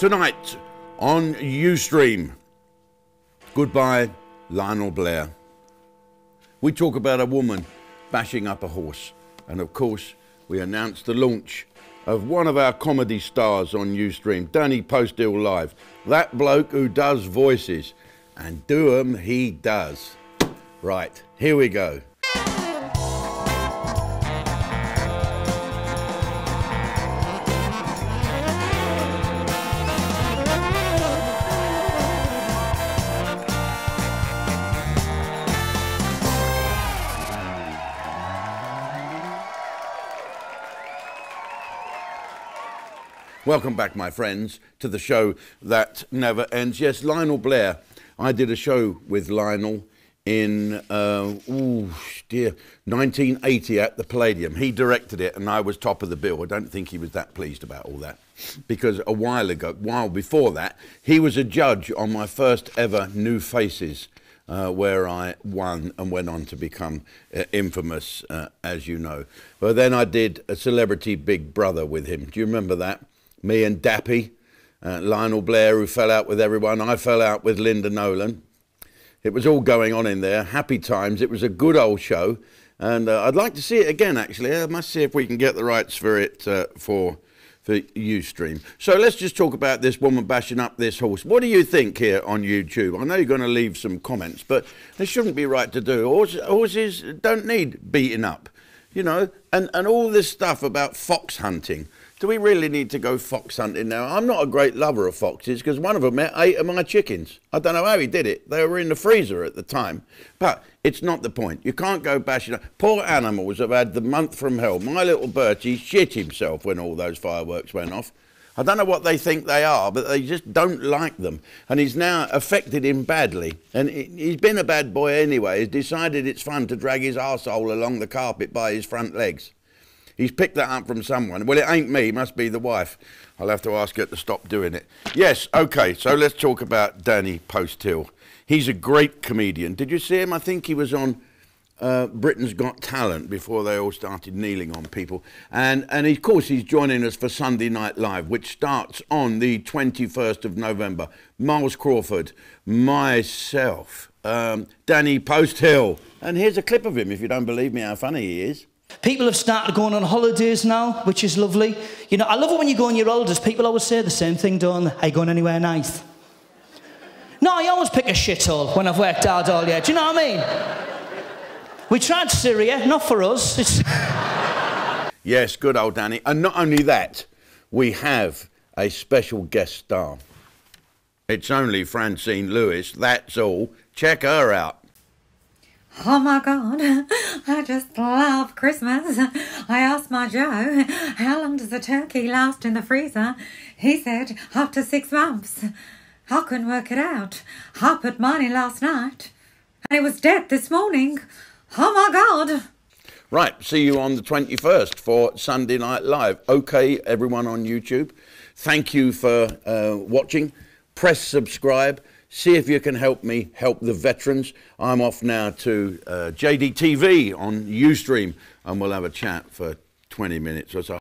Tonight on Ustreme, goodbye, Lionel Blair. We talk about a woman bashing up a horse, and of course, we announce the launch of one of our comedy stars on Ustreme, Danny Posthill Live. That bloke who does voices, and do 'em he does. Right, here we go. Welcome back, my friends, to the show that never ends. Yes, Lionel Blair. I did a show with Lionel in, uh, ooh, dear, 1980 at the Palladium. He directed it, and I was top of the bill. I don't think he was that pleased about all that, because a while ago, while before that, he was a judge on my first ever New Faces. Uh, where I won and went on to become uh, infamous, uh, as you know. But then I did a Celebrity Big Brother with him. Do you remember that? Me and Dappy, uh, Lionel Blair, who fell out with everyone. I fell out with Linda Nolan. It was all going on in there. Happy times. It was a good old show. And uh, I'd like to see it again, actually. I must see if we can get the rights for it uh, for, for Ustreme. So let's just talk about this woman bashing up this horse. What do you think here on YouTube? I know you're going to leave some comments, but they shouldn't be right to do. Horses, horses don't need beating up, you know. And, and all this stuff about fox hunting do we really need to go fox hunting now? I'm not a great lover of foxes because one of them ate eight of my chickens. I don't know how he did it. They were in the freezer at the time. But it's not the point. You can't go bashing. Poor animals have had the month from hell. My little Bertie shit himself when all those fireworks went off. I don't know what they think they are, but they just don't like them. And he's now affected him badly. And he's been a bad boy anyway. He's decided it's fun to drag his arsehole along the carpet by his front legs. He's picked that up from someone. Well, it ain't me, must be the wife. I'll have to ask her to stop doing it. Yes, okay, so let's talk about Danny Posthill. He's a great comedian. Did you see him? I think he was on uh, Britain's Got Talent before they all started kneeling on people. And, and of course, he's joining us for Sunday Night Live, which starts on the 21st of November. Miles Crawford, myself, um, Danny Posthill. And here's a clip of him if you don't believe me how funny he is. People have started going on holidays now, which is lovely. You know, I love it when you go on your holidays. People always say the same thing, don't they? Are you going anywhere nice? No, I always pick a shithole when I've worked hard all year. Do you know what I mean? We tried Syria, not for us. Yes, good old Danny. And not only that, we have a special guest star. It's only Francine Lewis, that's all. Check her out. Oh my God, I just love Christmas. I asked my Joe, how long does the turkey last in the freezer? He said, up to six months. I couldn't work it out. I put mine in last night, and it was dead this morning. Oh my God. Right, see you on the 21st for Sunday Night Live. Okay, everyone on YouTube, thank you for uh, watching. Press subscribe see if you can help me help the veterans. I'm off now to uh, JDTV on Ustreme, and we'll have a chat for 20 minutes or so.